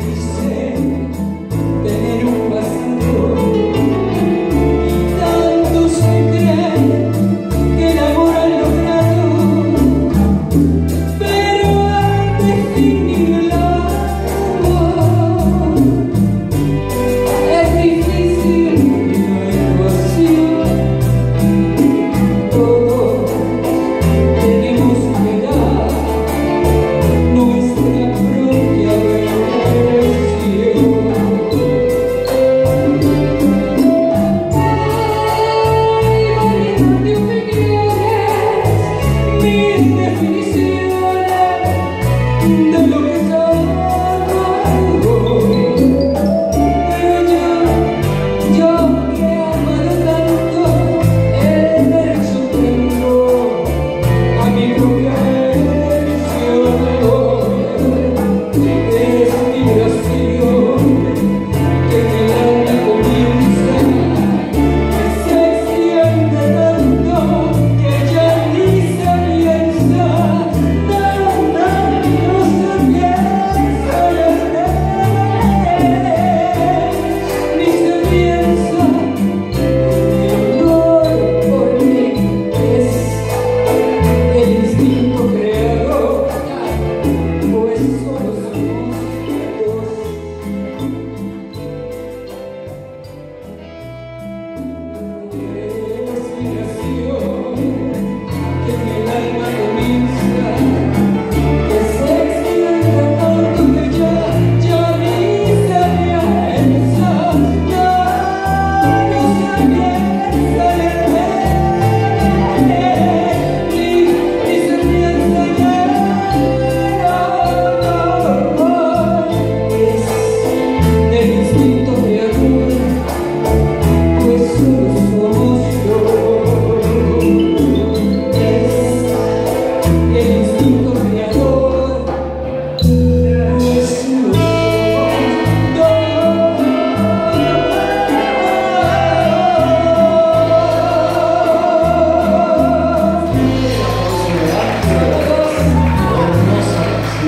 Feliz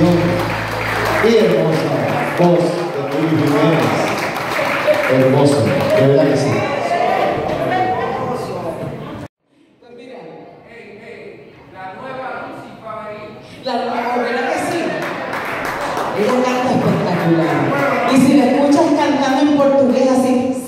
y hermosa voz de Luis Jiménez. Hermoso, de verdad que sí. La ¿verdad que sí? Ella canta espectacular. Y si la escuchas cantando en portugués así,